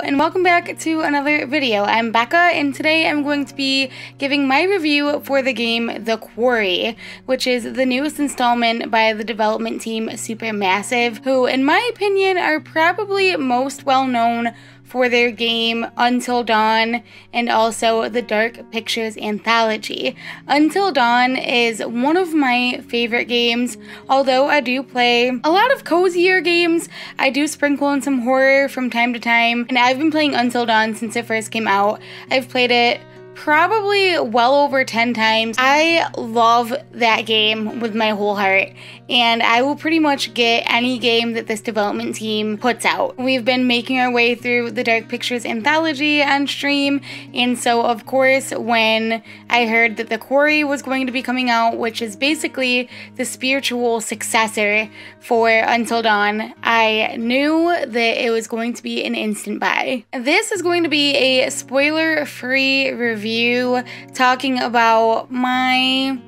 and welcome back to another video. I'm Becca and today I'm going to be giving my review for the game The Quarry, which is the newest installment by the development team Supermassive, who in my opinion are probably most well known for their game Until Dawn and also the Dark Pictures Anthology. Until Dawn is one of my favorite games, although I do play a lot of cozier games. I do sprinkle in some horror from time to time, and I've been playing Until Dawn since it first came out. I've played it probably well over 10 times. I love that game with my whole heart, and I will pretty much get any game that this development team puts out. We've been making our way through the Dark Pictures anthology on stream, and so of course, when I heard that The Quarry was going to be coming out, which is basically the spiritual successor for Until Dawn, I knew that it was going to be an instant buy. This is going to be a spoiler free review review talking about my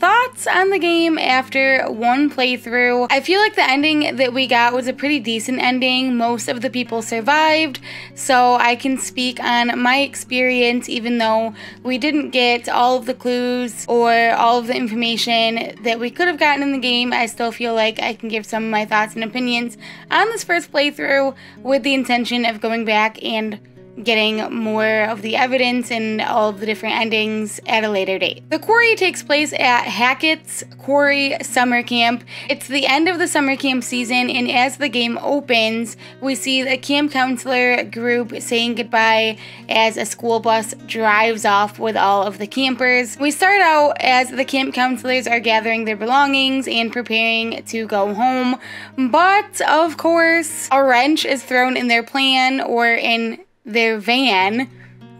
thoughts on the game after one playthrough. I feel like the ending that we got was a pretty decent ending. Most of the people survived, so I can speak on my experience even though we didn't get all of the clues or all of the information that we could have gotten in the game. I still feel like I can give some of my thoughts and opinions on this first playthrough with the intention of going back and getting more of the evidence and all the different endings at a later date. The quarry takes place at Hackett's Quarry Summer Camp. It's the end of the summer camp season, and as the game opens, we see the camp counselor group saying goodbye as a school bus drives off with all of the campers. We start out as the camp counselors are gathering their belongings and preparing to go home, but of course, a wrench is thrown in their plan or in their van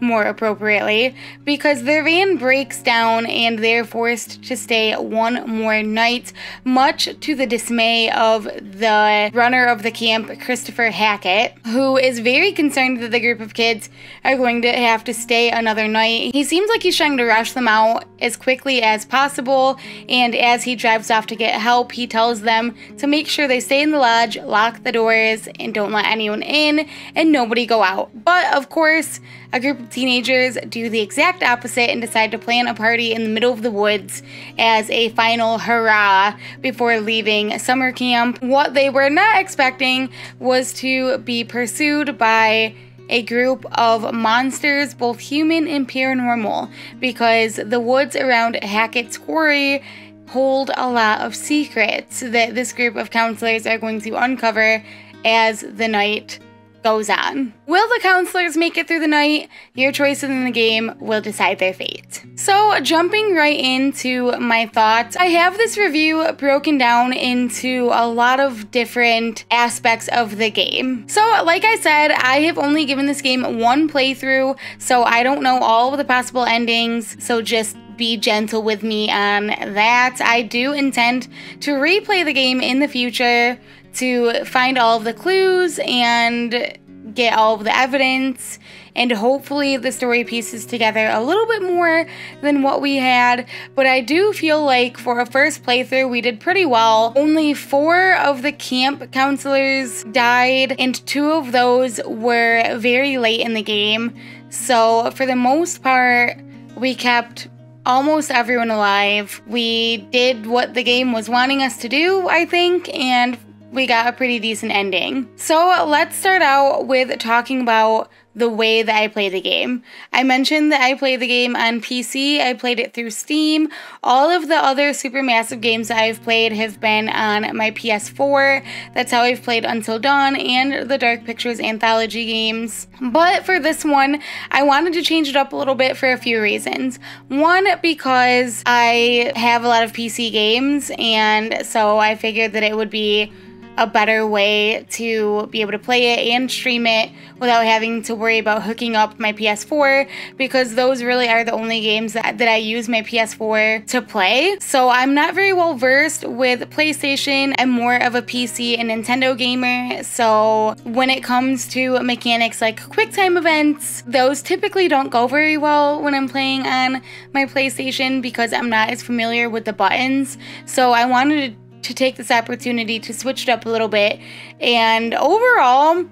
more appropriately, because their van breaks down and they're forced to stay one more night, much to the dismay of the runner of the camp, Christopher Hackett, who is very concerned that the group of kids are going to have to stay another night. He seems like he's trying to rush them out as quickly as possible, and as he drives off to get help, he tells them to make sure they stay in the lodge, lock the doors, and don't let anyone in, and nobody go out. But of course, a group of teenagers do the exact opposite and decide to plan a party in the middle of the woods as a final hurrah before leaving summer camp. What they were not expecting was to be pursued by a group of monsters, both human and paranormal, because the woods around Hackett's Quarry hold a lot of secrets that this group of counselors are going to uncover as the night goes on. Will the counselors make it through the night? Your choices in the game will decide their fate. So, jumping right into my thoughts, I have this review broken down into a lot of different aspects of the game. So, like I said, I have only given this game one playthrough, so I don't know all of the possible endings, so just be gentle with me on that. I do intend to replay the game in the future to find all of the clues and get all of the evidence. And hopefully the story pieces together a little bit more than what we had. But I do feel like for a first playthrough we did pretty well. Only four of the camp counselors died and two of those were very late in the game. So for the most part we kept almost everyone alive. We did what the game was wanting us to do I think and we got a pretty decent ending. So let's start out with talking about the way that I play the game. I mentioned that I play the game on PC, I played it through Steam. All of the other Supermassive games I've played have been on my PS4. That's how I've played Until Dawn and the Dark Pictures anthology games. But for this one, I wanted to change it up a little bit for a few reasons. One, because I have a lot of PC games, and so I figured that it would be a better way to be able to play it and stream it without having to worry about hooking up my PS4 because those really are the only games that, that I use my PS4 to play. So I'm not very well versed with PlayStation. I'm more of a PC and Nintendo gamer. So when it comes to mechanics like QuickTime events, those typically don't go very well when I'm playing on my PlayStation because I'm not as familiar with the buttons. So I wanted to to take this opportunity to switch it up a little bit. And overall,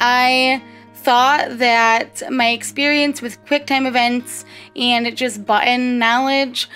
I thought that my experience with QuickTime events and just button knowledge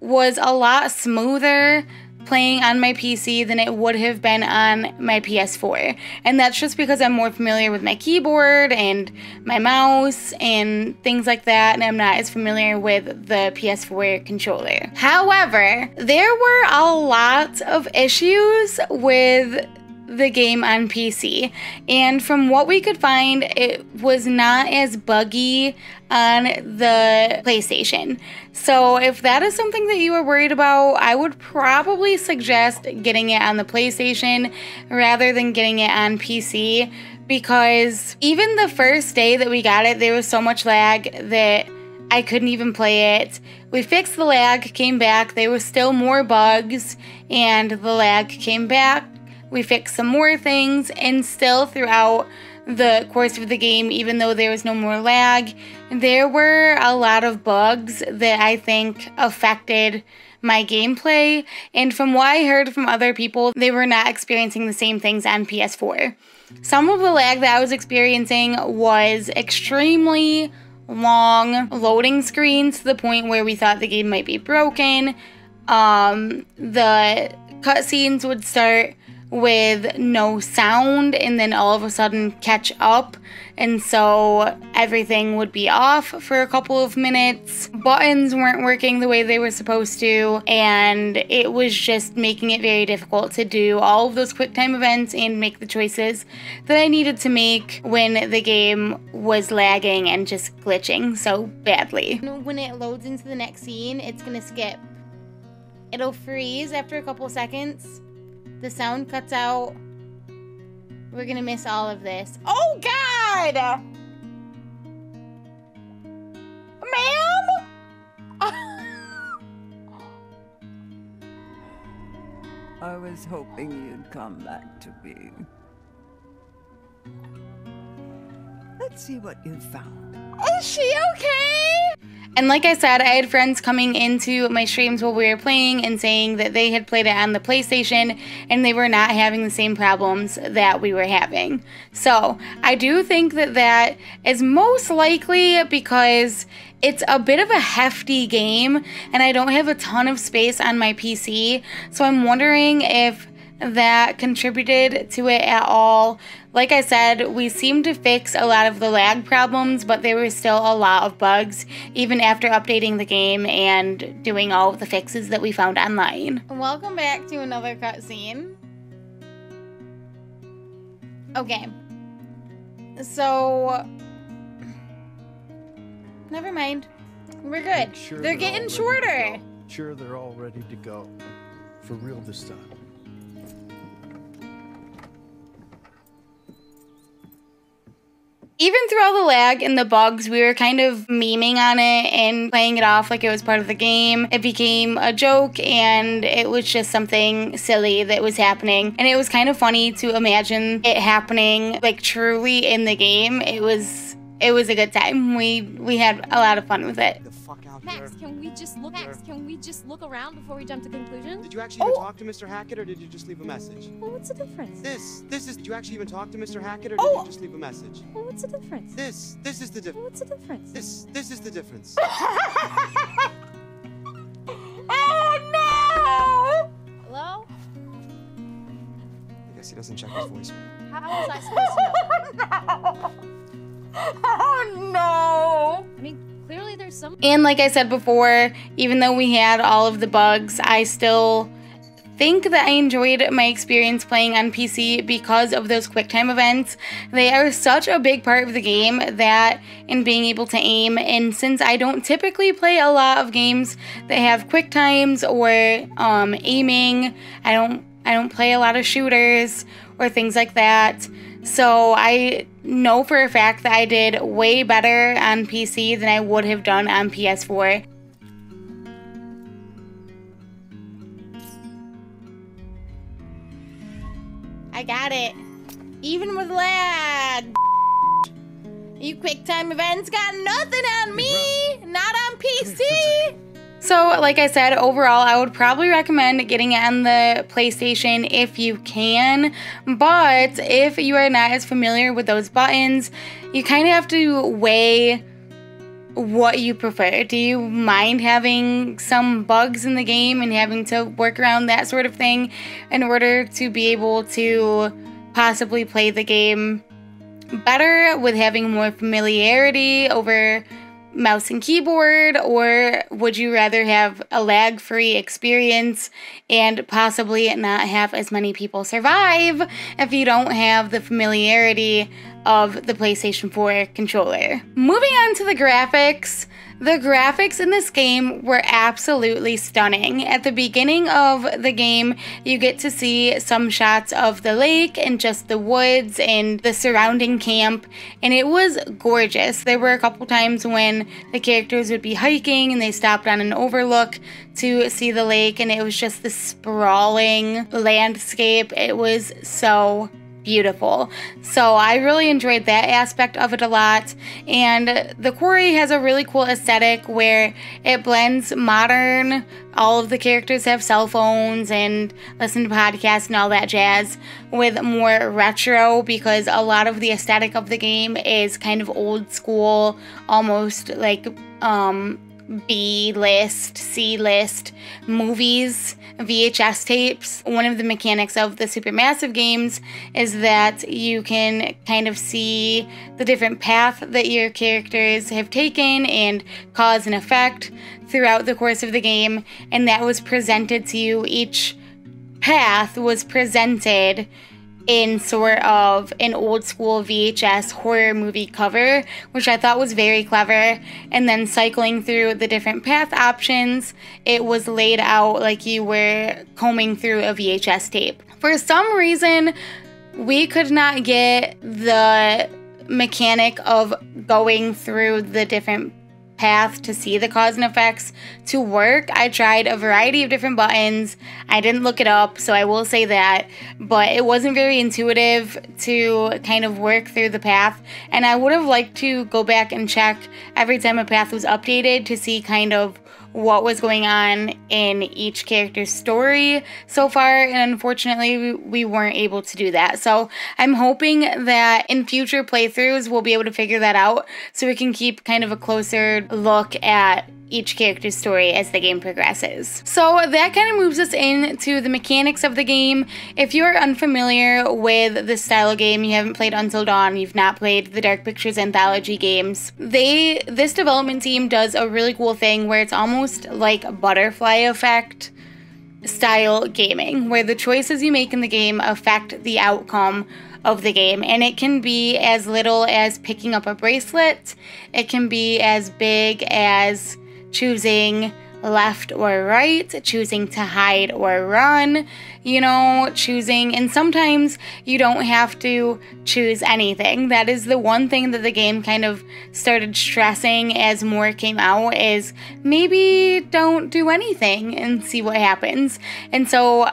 was a lot smoother playing on my PC than it would have been on my PS4. And that's just because I'm more familiar with my keyboard and my mouse and things like that, and I'm not as familiar with the PS4 controller. However, there were a lot of issues with the game on PC. And from what we could find, it was not as buggy on the PlayStation. So if that is something that you are worried about, I would probably suggest getting it on the PlayStation rather than getting it on PC because even the first day that we got it, there was so much lag that I couldn't even play it. We fixed the lag, came back, there was still more bugs, and the lag came back we fixed some more things, and still throughout the course of the game, even though there was no more lag, there were a lot of bugs that I think affected my gameplay. And from what I heard from other people, they were not experiencing the same things on PS4. Some of the lag that I was experiencing was extremely long loading screens to the point where we thought the game might be broken. Um, the cutscenes would start with no sound and then all of a sudden catch up. And so everything would be off for a couple of minutes. Buttons weren't working the way they were supposed to. And it was just making it very difficult to do all of those quick time events and make the choices that I needed to make when the game was lagging and just glitching so badly. When it loads into the next scene, it's gonna skip. It'll freeze after a couple seconds the sound cuts out. We're gonna miss all of this. Oh God! Ma'am? I was hoping you'd come back to me. Let's see what you found. Is she okay? And like I said, I had friends coming into my streams while we were playing and saying that they had played it on the PlayStation and they were not having the same problems that we were having. So I do think that that is most likely because it's a bit of a hefty game and I don't have a ton of space on my PC. So I'm wondering if that contributed to it at all. Like I said, we seemed to fix a lot of the lag problems, but there were still a lot of bugs, even after updating the game and doing all of the fixes that we found online. Welcome back to another cutscene. Okay. So... Never mind. We're good. Sure they're, they're getting shorter. Sure, they're all ready to go. For real this time. Even through all the lag and the bugs, we were kind of memeing on it and playing it off like it was part of the game. It became a joke and it was just something silly that was happening. And it was kind of funny to imagine it happening like truly in the game. It was it was a good time. We we had a lot of fun with it out Max, here. can we just look? Max, can we just look around before we jump to conclusions? Did you actually even oh. talk to Mr. Hackett, or did you just leave a message? Well, what's the difference? This, this is. Did you actually even talk to Mr. Hackett, or did oh. you just leave a message? Well, what's the difference? This, this is the difference. Well, what's the difference? This, this is the difference. oh no! Hello? I guess he doesn't check his voice. How was I supposed to know? Oh, Oh no! I mean, Clearly there's some- And like I said before, even though we had all of the bugs, I still think that I enjoyed my experience playing on PC because of those QuickTime events. They are such a big part of the game that in being able to aim, and since I don't typically play a lot of games that have QuickTimes or um, aiming, I don't I don't play a lot of shooters or things like that. So I know for a fact that I did way better on PC than I would have done on PS4. I got it. Even with lag. You quick time events got nothing on me. Not on PC. So, like I said, overall, I would probably recommend getting it on the PlayStation if you can. But if you are not as familiar with those buttons, you kind of have to weigh what you prefer. Do you mind having some bugs in the game and having to work around that sort of thing in order to be able to possibly play the game better with having more familiarity over mouse and keyboard, or would you rather have a lag free experience and possibly not have as many people survive if you don't have the familiarity of the PlayStation 4 controller? Moving on to the graphics. The graphics in this game were absolutely stunning. At the beginning of the game, you get to see some shots of the lake and just the woods and the surrounding camp, and it was gorgeous. There were a couple times when the characters would be hiking and they stopped on an overlook to see the lake, and it was just the sprawling landscape. It was so beautiful. So I really enjoyed that aspect of it a lot. And the quarry has a really cool aesthetic where it blends modern, all of the characters have cell phones and listen to podcasts and all that jazz, with more retro because a lot of the aesthetic of the game is kind of old school, almost like um B list, C list movies, VHS tapes. One of the mechanics of the Supermassive games is that you can kind of see the different path that your characters have taken and cause and effect throughout the course of the game, and that was presented to you. Each path was presented in sort of an old school VHS horror movie cover, which I thought was very clever. And then cycling through the different path options, it was laid out like you were combing through a VHS tape. For some reason, we could not get the mechanic of going through the different path to see the cause and effects to work. I tried a variety of different buttons. I didn't look it up, so I will say that, but it wasn't very intuitive to kind of work through the path. And I would have liked to go back and check every time a path was updated to see kind of what was going on in each character's story so far, and unfortunately, we weren't able to do that. So I'm hoping that in future playthroughs, we'll be able to figure that out so we can keep kind of a closer look at each character's story as the game progresses. So that kind of moves us into the mechanics of the game. If you're unfamiliar with the style of game, you haven't played Until Dawn, you've not played the Dark Pictures anthology games, they this development team does a really cool thing where it's almost like a butterfly effect style gaming, where the choices you make in the game affect the outcome of the game. And it can be as little as picking up a bracelet, it can be as big as choosing left or right, choosing to hide or run, you know, choosing, and sometimes you don't have to choose anything. That is the one thing that the game kind of started stressing as more came out is maybe don't do anything and see what happens. And so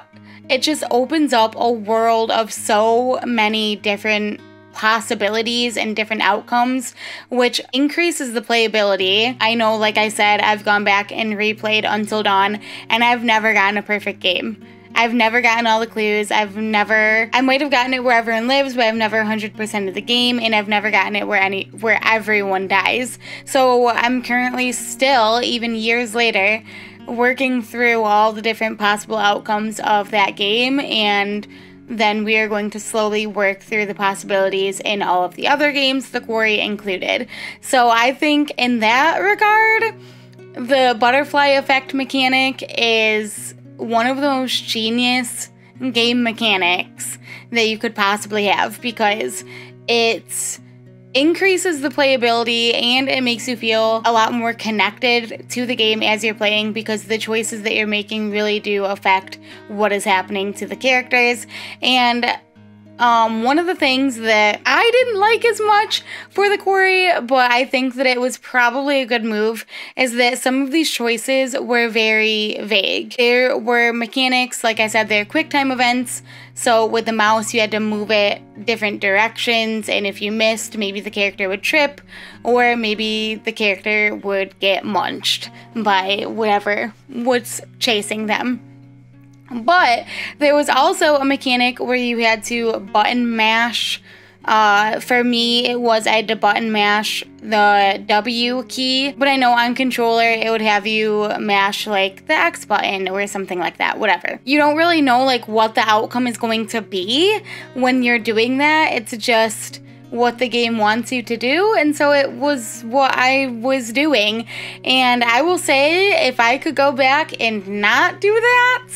it just opens up a world of so many different possibilities and different outcomes, which increases the playability. I know, like I said, I've gone back and replayed Until Dawn, and I've never gotten a perfect game. I've never gotten all the clues. I've never I might have gotten it where everyone lives, but I've never 100% of the game and I've never gotten it where any where everyone dies. So I'm currently still even years later working through all the different possible outcomes of that game and then we are going to slowly work through the possibilities in all of the other games, the quarry included. So I think in that regard, the butterfly effect mechanic is one of the most genius game mechanics that you could possibly have because it's increases the playability and it makes you feel a lot more connected to the game as you're playing because the choices that you're making really do affect what is happening to the characters and Um, one of the things that I didn't like as much for the quarry, but I think that it was probably a good move, is that some of these choices were very vague. There were mechanics, like I said, they're quick time events. So with the mouse, you had to move it different directions, and if you missed, maybe the character would trip, or maybe the character would get munched by whatever was chasing them. But there was also a mechanic where you had to button mash. Uh, for me, it was I had to button mash the W key, but I know on controller it would have you mash like the X button or something like that, whatever. You don't really know like what the outcome is going to be when you're doing that. It's just what the game wants you to do. And so it was what I was doing. And I will say, if I could go back and not do that,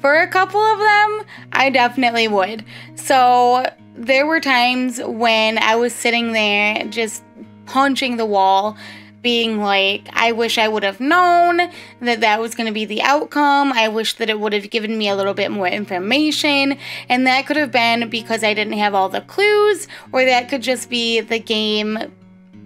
for a couple of them, I definitely would. So there were times when I was sitting there just punching the wall, being like, I wish I would have known that that was going to be the outcome. I wish that it would have given me a little bit more information. And that could have been because I didn't have all the clues, or that could just be the game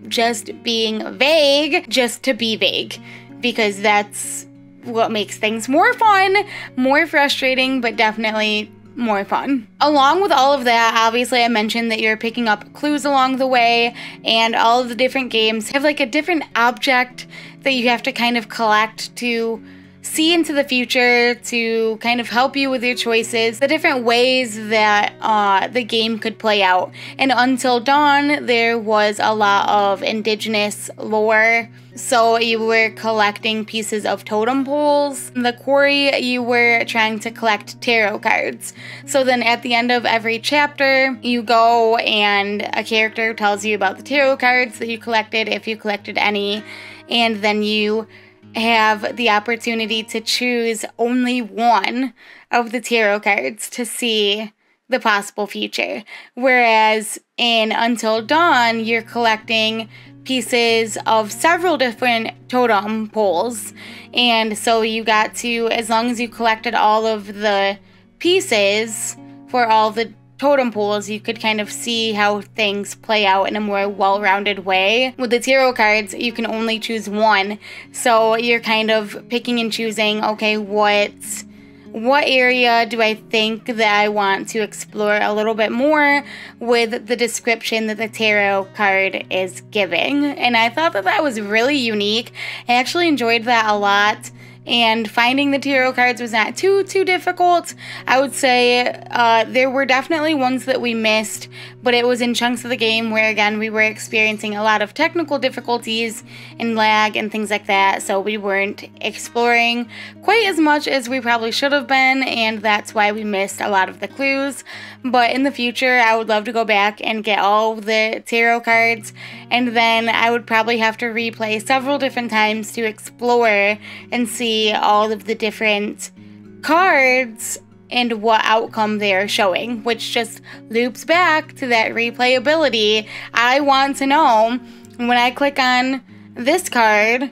just being vague, just to be vague. Because that's what makes things more fun, more frustrating, but definitely more fun. Along with all of that, obviously I mentioned that you're picking up clues along the way and all of the different games have like a different object that you have to kind of collect to see into the future to kind of help you with your choices, the different ways that uh, the game could play out. And until dawn, there was a lot of indigenous lore. So you were collecting pieces of totem poles. In the quarry, you were trying to collect tarot cards. So then at the end of every chapter, you go and a character tells you about the tarot cards that you collected, if you collected any, and then you have the opportunity to choose only one of the tarot cards to see the possible future. Whereas in Until Dawn, you're collecting pieces of several different totem poles. And so you got to, as long as you collected all of the pieces for all the totem poles, you could kind of see how things play out in a more well rounded way. With the tarot cards, you can only choose one. So you're kind of picking and choosing, okay, what. What area do I think that I want to explore a little bit more with the description that the tarot card is giving? And I thought that that was really unique. I actually enjoyed that a lot and finding the tarot cards was not too too difficult. I would say uh, there were definitely ones that we missed, but it was in chunks of the game where again we were experiencing a lot of technical difficulties and lag and things like that, so we weren't exploring quite as much as we probably should have been, and that's why we missed a lot of the clues. But in the future, I would love to go back and get all the tarot cards, and then I would probably have to replay several different times to explore and see all of the different cards and what outcome they are showing, which just loops back to that replayability. I want to know when I click on this card,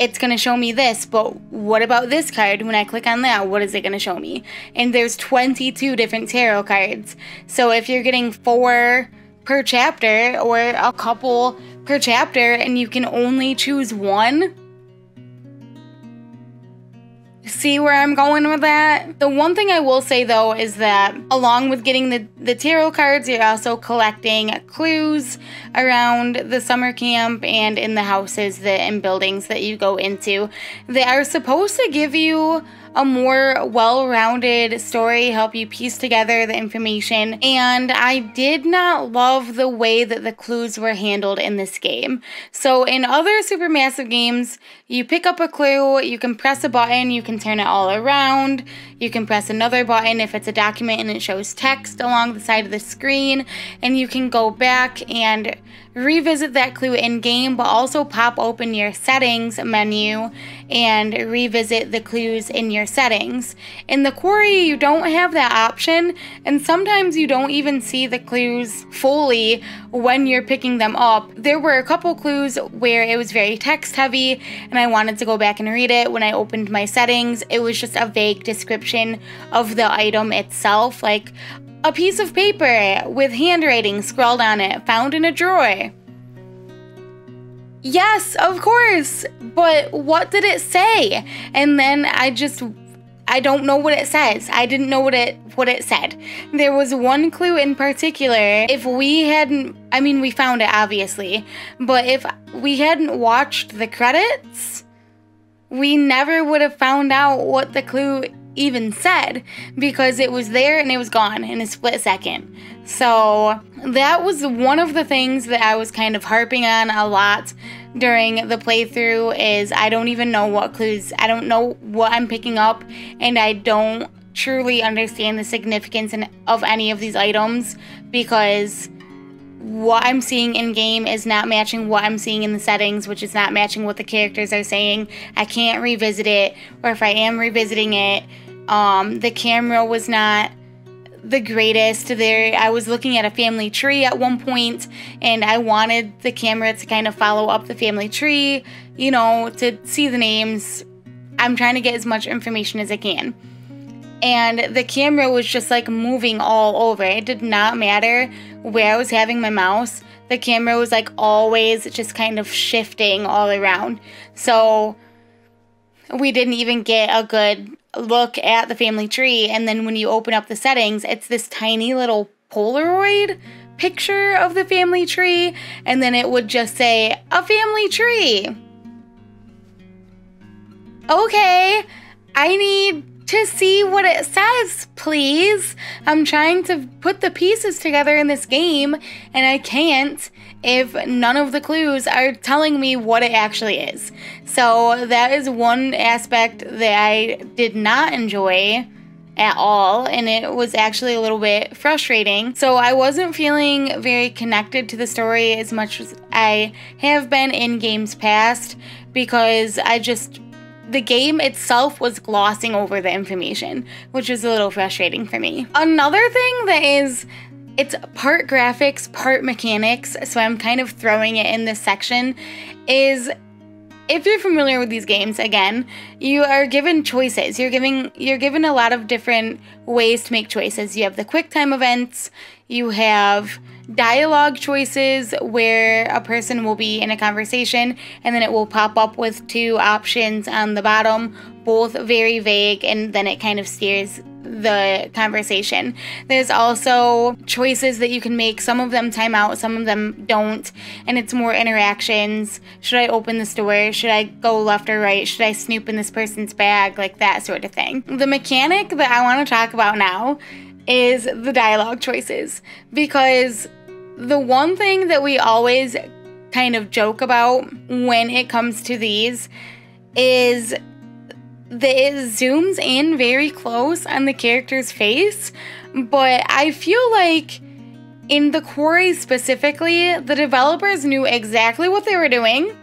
it's going to show me this, but what about this card? When I click on that, what is it going to show me? And there's 22 different tarot cards. So if you're getting four per chapter or a couple per chapter and you can only choose one, see where I'm going with that. The one thing I will say though is that along with getting the, the tarot cards, you're also collecting clues around the summer camp and in the houses that and buildings that you go into. They are supposed to give you a more well rounded story, help you piece together the information. And I did not love the way that the clues were handled in this game. So, in other Supermassive games, you pick up a clue, you can press a button, you can turn it all around, you can press another button if it's a document and it shows text along the side of the screen, and you can go back and revisit that clue in game, but also pop open your settings menu and revisit the clues in your settings. In the quarry, you don't have that option, and sometimes you don't even see the clues fully when you're picking them up. There were a couple clues where it was very text heavy, and I wanted to go back and read it. When I opened my settings, it was just a vague description of the item itself, like a piece of paper with handwriting scrawled on it found in a drawer. Yes, of course. But what did it say? And then I just I don't know what it says. I didn't know what it what it said. There was one clue in particular. If we hadn't I mean we found it obviously, but if we hadn't watched the credits, we never would have found out what the clue even said because it was there and it was gone in a split second. So that was one of the things that I was kind of harping on a lot during the playthrough is I don't even know what clues, I don't know what I'm picking up and I don't truly understand the significance of any of these items because what I'm seeing in game is not matching what I'm seeing in the settings, which is not matching what the characters are saying. I can't revisit it, or if I am revisiting it, um, the camera was not the greatest. There, I was looking at a family tree at one point, and I wanted the camera to kind of follow up the family tree, you know, to see the names. I'm trying to get as much information as I can. And the camera was just like moving all over. It did not matter where I was having my mouse. The camera was like always just kind of shifting all around. So we didn't even get a good look at the family tree and then when you open up the settings, it's this tiny little Polaroid picture of the family tree and then it would just say a family tree. Okay, I need to see what it says, please. I'm trying to put the pieces together in this game and I can't if none of the clues are telling me what it actually is. So that is one aspect that I did not enjoy at all and it was actually a little bit frustrating. So I wasn't feeling very connected to the story as much as I have been in games past because I just the game itself was glossing over the information, which was a little frustrating for me. Another thing that is it's part graphics, part mechanics, so I'm kind of throwing it in this section, is if you're familiar with these games again you are given choices. You're giving you're given a lot of different ways to make choices. You have the quick time events you have dialogue choices where a person will be in a conversation and then it will pop up with two options on the bottom both very vague and then it kind of steers the conversation. There's also choices that you can make. Some of them time out, some of them don't. And it's more interactions. Should I open this door? Should I go left or right? Should I snoop in this person's bag? Like that sort of thing. The mechanic that I want to talk about now is the dialogue choices. Because the one thing that we always kind of joke about when it comes to these is that it zooms in very close on the character's face, but I feel like in the quarry specifically, the developers knew exactly what they were doing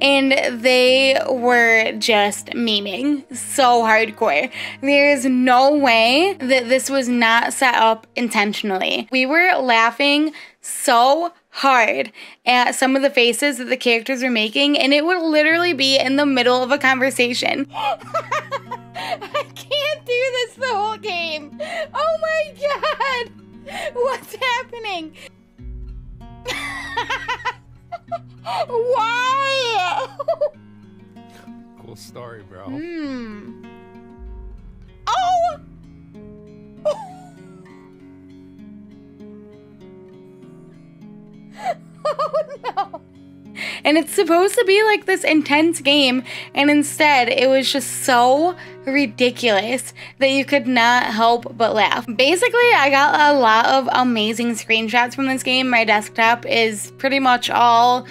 and they were just memeing so hardcore. There is no way that this was not set up intentionally. We were laughing so hard at some of the faces that the characters were making, and it would literally be in the middle of a conversation. I can't do this the whole game. Oh my god! What's happening? Why? cool story, bro. Hmm. Oh! oh no. And it's supposed to be like this intense game, and instead it was just so ridiculous that you could not help but laugh. Basically, I got a lot of amazing screenshots from this game. My desktop is pretty much all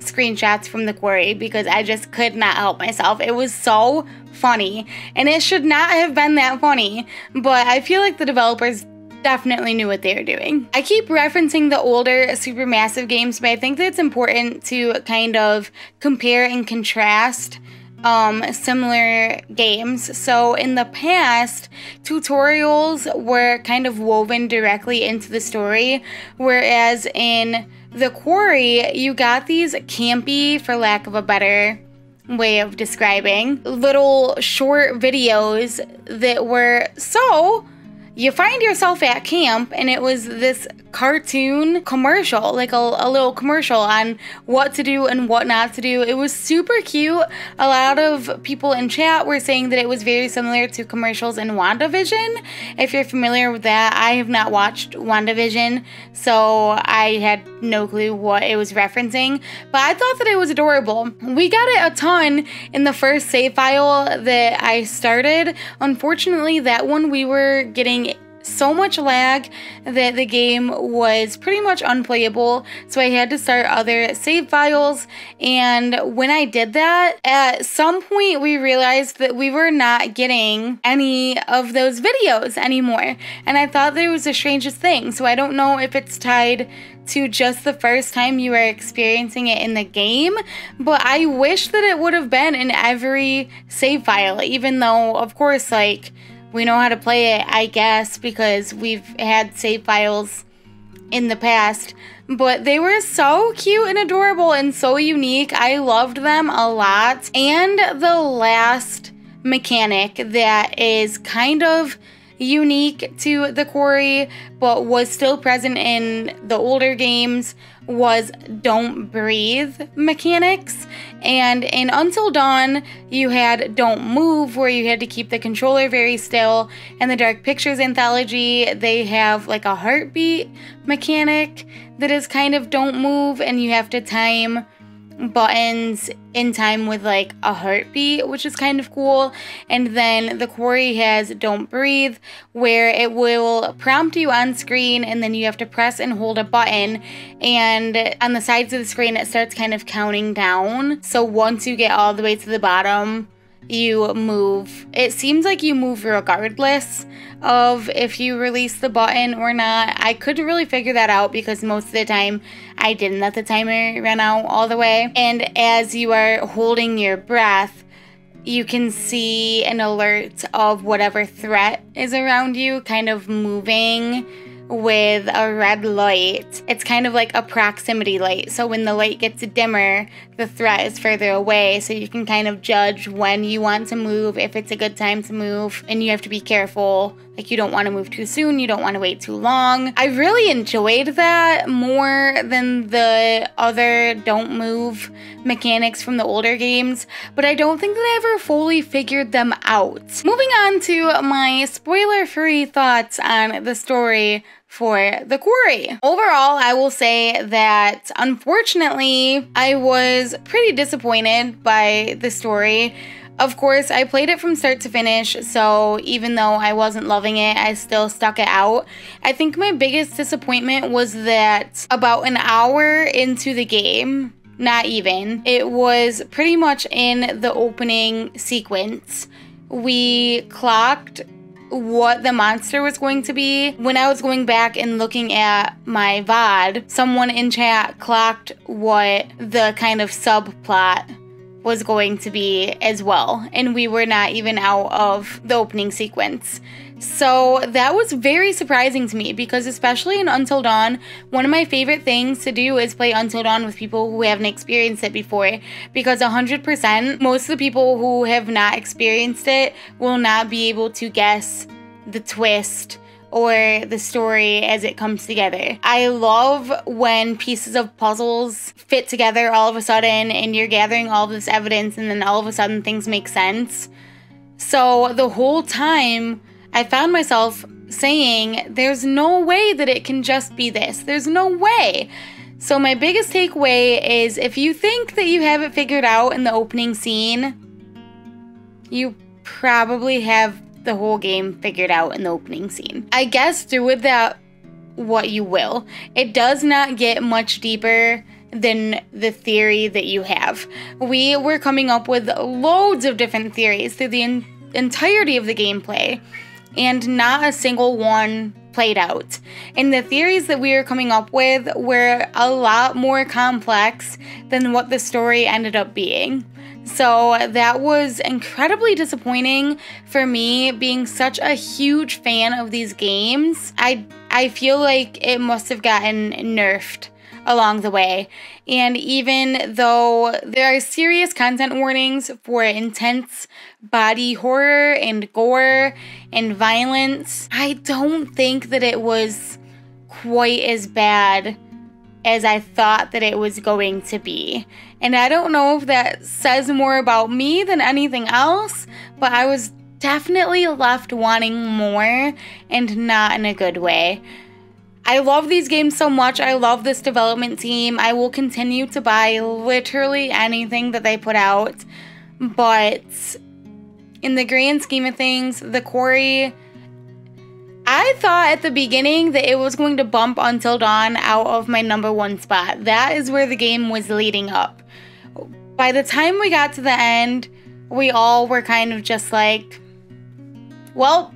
screenshots from the quarry because I just could not help myself. It was so funny, and it should not have been that funny, but I feel like the developers definitely knew what they were doing. I keep referencing the older Supermassive games, but I think that it's important to kind of compare and contrast um, similar games. So in the past, tutorials were kind of woven directly into the story, whereas in The Quarry, you got these campy, for lack of a better way of describing, little short videos that were so you find yourself at camp and it was this cartoon commercial, like a, a, little commercial on what to do and what not to do. It was super cute. A lot of people in chat were saying that it was very similar to commercials in WandaVision. If you're familiar with that, I have not watched WandaVision, so I had no clue what it was referencing, but I thought that it was adorable. We got it a ton in the first save file that I started. Unfortunately, that one we were getting so much lag that the game was pretty much unplayable. So I had to start other save files. And when I did that, at some point we realized that we were not getting any of those videos anymore. And I thought there was the strangest thing. So I don't know if it's tied to just the first time you are experiencing it in the game, but I wish that it would have been in every save file, even though, of course, like we know how to play it, I guess, because we've had save files in the past. But they were so cute and adorable and so unique. I loved them a lot. And the last mechanic that is kind of unique to the quarry but was still present in the older games was don't breathe mechanics. And in Until Dawn, you had Don't Move, where you had to keep the controller very still. And the Dark Pictures anthology, they have like a heartbeat mechanic that is kind of Don't Move, and you have to time buttons in time with like a heartbeat, which is kind of cool. And then the quarry has Don't Breathe, where it will prompt you on screen and then you have to press and hold a button. And on the sides of the screen, it starts kind of counting down. So once you get all the way to the bottom, you move. It seems like you move regardless of if you release the button or not. I couldn't really figure that out because most of the time I didn't let the timer run out all the way. And as you are holding your breath, you can see an alert of whatever threat is around you kind of moving with a red light. It's kind of like a proximity light. So when the light gets dimmer, the threat is further away. So you can kind of judge when you want to move, if it's a good time to move, and you have to be careful. Like you don't want to move too soon, you don't want to wait too long. I really enjoyed that more than the other don't move mechanics from the older games, but I don't think that I ever fully figured them out. Moving on to my spoiler free thoughts on the story for The Quarry. Overall, I will say that unfortunately, I was pretty disappointed by the story. Of course, I played it from start to finish, so even though I wasn't loving it, I still stuck it out. I think my biggest disappointment was that about an hour into the game, not even, it was pretty much in the opening sequence. We clocked what the monster was going to be. When I was going back and looking at my VOD, someone in chat clocked what the kind of subplot was going to be as well. And we were not even out of the opening sequence. So that was very surprising to me because, especially in Until Dawn, one of my favorite things to do is play Until Dawn with people who haven't experienced it before. Because 100%, most of the people who have not experienced it will not be able to guess the twist or the story as it comes together. I love when pieces of puzzles fit together all of a sudden and you're gathering all this evidence and then all of a sudden things make sense. So the whole time, I found myself saying, There's no way that it can just be this. There's no way. So, my biggest takeaway is if you think that you have it figured out in the opening scene, you probably have the whole game figured out in the opening scene. I guess do with that what you will. It does not get much deeper than the theory that you have. We were coming up with loads of different theories through the en- entirety of the gameplay and not a single one played out. And the theories that we were coming up with were a lot more complex than what the story ended up being. So that was incredibly disappointing for me being such a huge fan of these games. I I feel like it must have gotten nerfed along the way. And even though there are serious content warnings for intense body horror and gore and violence, I don't think that it was quite as bad as I thought that it was going to be. And I don't know if that says more about me than anything else, but I was definitely left wanting more and not in a good way. I love these games so much. I love this development team. I will continue to buy literally anything that they put out. But in the grand scheme of things, the Quarry I thought at the beginning that it was going to bump Until Dawn out of my number one spot. That is where the game was leading up. By the time we got to the end, we all were kind of just like, well,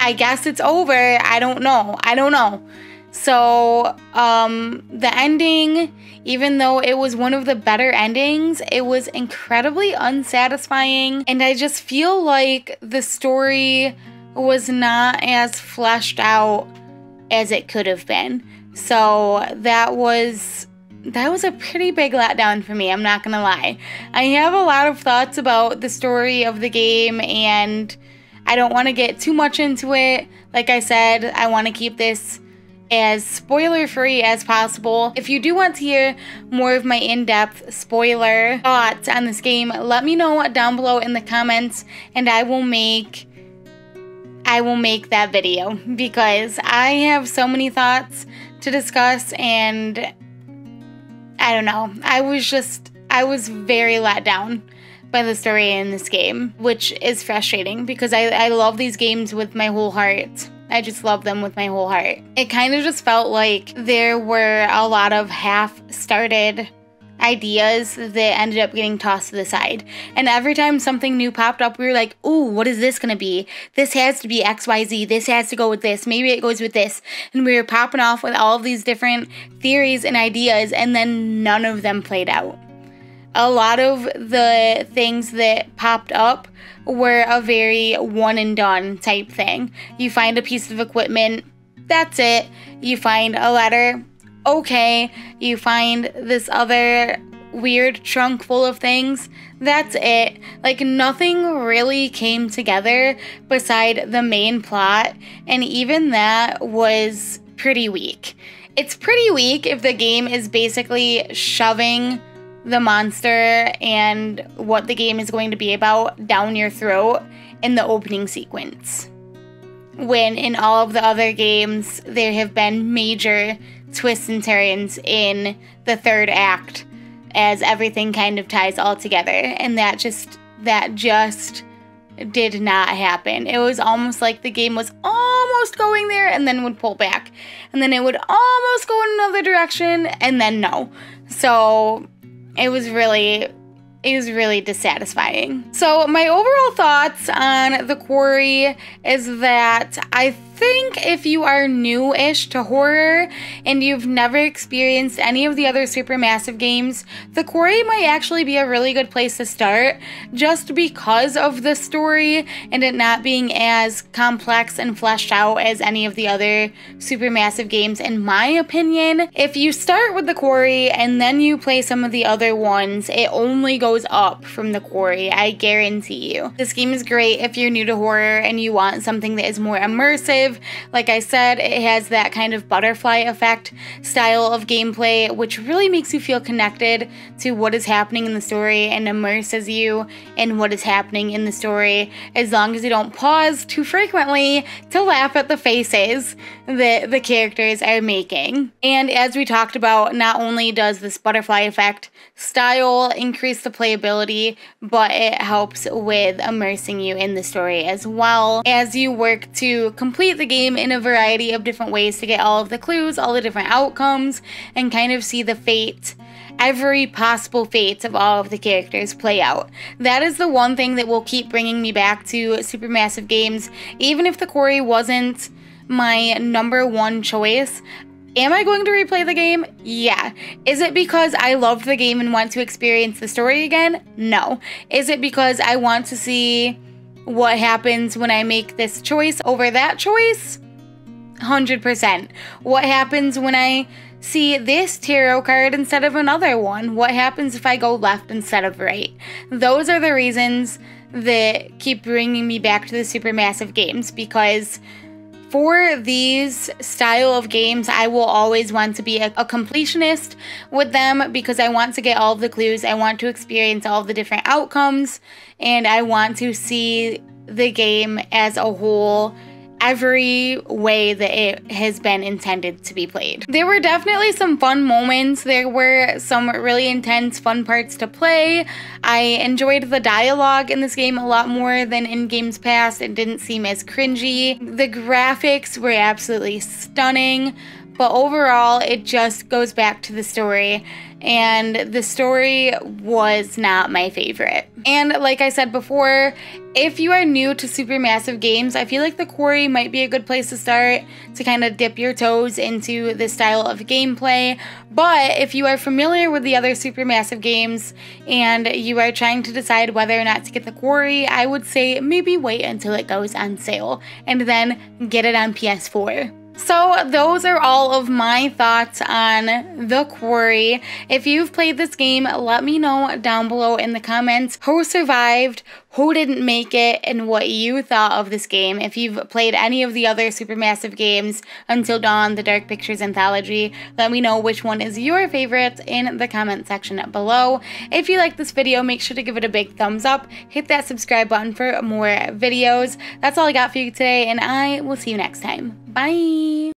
I guess it's over. I don't know. I don't know. So, um, the ending, even though it was one of the better endings, it was incredibly unsatisfying. And I just feel like the story was not as fleshed out as it could have been. So that was that was a pretty big letdown for me, I'm not gonna lie. I have a lot of thoughts about the story of the game and I don't want to get too much into it. Like I said, I want to keep this as spoiler free as possible. If you do want to hear more of my in depth spoiler thoughts on this game, let me know down below in the comments and I will make I will make that video because I have so many thoughts to discuss and I don't know. I was just, I was very let down by the story in this game, which is frustrating because I, I love these games with my whole heart. I just love them with my whole heart. It kind of just felt like there were a lot of half started ideas that ended up getting tossed to the side. And every time something new popped up, we were like, ooh, what is this gonna be? This has to be XYZ. This has to go with this. Maybe it goes with this. And we were popping off with all of these different theories and ideas, and then none of them played out. A lot of the things that popped up were a very one and done type thing. You find a piece of equipment, that's it. You find a letter, okay, you find this other weird trunk full of things. That's it. Like, nothing really came together beside the main plot, and even that was pretty weak. It's pretty weak if the game is basically shoving the monster and what the game is going to be about down your throat in the opening sequence. When in all of the other games, there have been major twists and turns in the third act as everything kind of ties all together and that just that just did not happen. It was almost like the game was almost going there and then would pull back. And then it would almost go in another direction and then no. So it was really it was really dissatisfying. So my overall thoughts on The Quarry is that I think if you are new-ish to horror and you've never experienced any of the other Supermassive games, The Quarry might actually be a really good place to start just because of the story and it not being as complex and fleshed out as any of the other Supermassive games in my opinion. If you start with The Quarry and then you play some of the other ones, it only goes up from The Quarry, I guarantee you. This game is great if you're new to horror and you want something that is more immersive like I said, it has that kind of butterfly effect style of gameplay, which really makes you feel connected to what is happening in the story and immerses you in what is happening in the story, as long as you don't pause too frequently to laugh at the faces that the characters are making. And as we talked about, not only does this butterfly effect style increase the playability, but it helps with immersing you in the story as well as you work to complete the game in a variety of different ways to get all of the clues, all the different outcomes, and kind of see the fate every possible fate of all of the characters play out. That is the one thing that will keep bringing me back to Supermassive games. Even if the quarry wasn't my number one choice, Am I going to replay the game? Yeah. Is it because I loved the game and want to experience the story again? No. Is it because I want to see what happens when I make this choice over that choice? 100%. What happens when I see this tarot card instead of another one? What happens if I go left instead of right? Those are the reasons that keep bringing me back to the supermassive games because for these style of games, I will always want to be a, a, completionist with them because I want to get all the clues. I want to experience all the different outcomes and I want to see the game as a whole every way that it has been intended to be played. There were definitely some fun moments. There were some really intense fun parts to play. I enjoyed the dialogue in this game a lot more than in games past. It didn't seem as cringy. The graphics were absolutely stunning. But overall, it just goes back to the story, and the story was not my favorite. And like I said before, if you are new to Supermassive games, I feel like the Quarry might be a good place to start to kind of dip your toes into this style of gameplay. But if you are familiar with the other Supermassive games and you are trying to decide whether or not to get the Quarry, I would say maybe wait until it goes on sale and then get it on PS4. So, those are all of my thoughts on The Quarry. If you've played this game, let me know down below in the comments who survived, who didn't make it, and what you thought of this game. If you've played any of the other Supermassive games, Until Dawn, the Dark Pictures Anthology, let me know which one is your favorite in the comment section below. If you like this video, make sure to give it a big thumbs up, hit that subscribe button for more videos. That's all I got for you today, and I will see you next time. Bye.